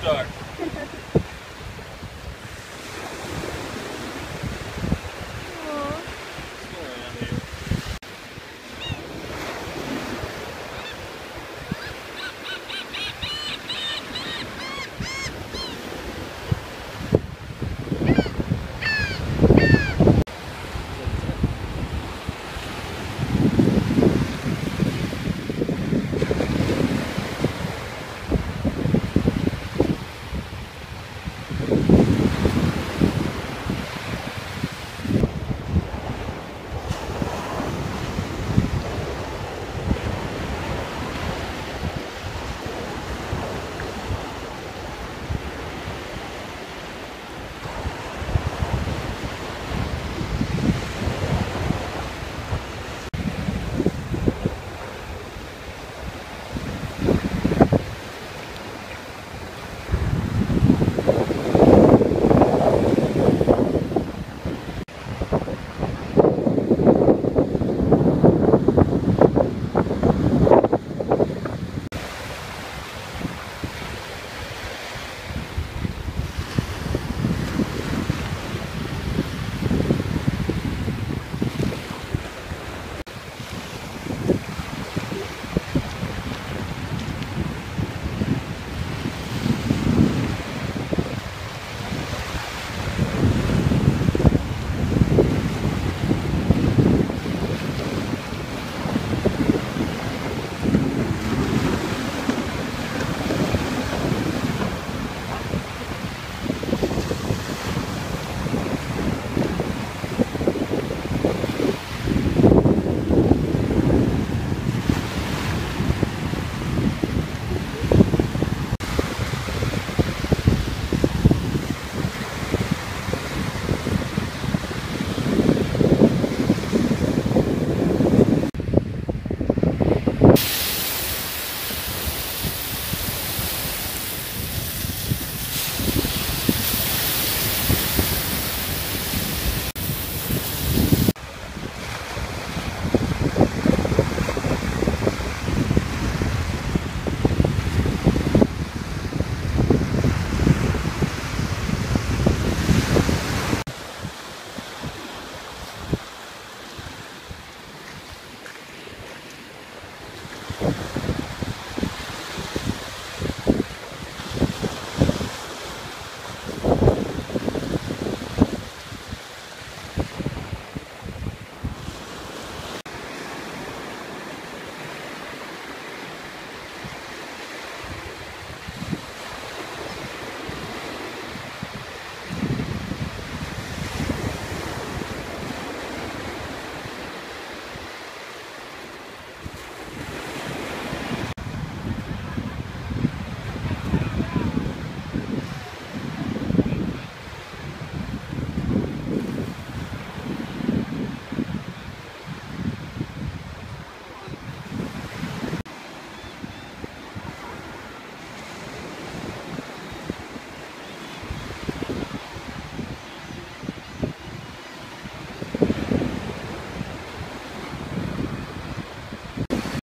start.